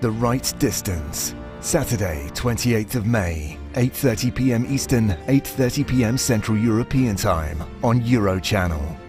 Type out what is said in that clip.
the right distance. Saturday, 28th of May, 8:30 p.m. Eastern, 8:30 p.m. Central European Time on Eurochannel.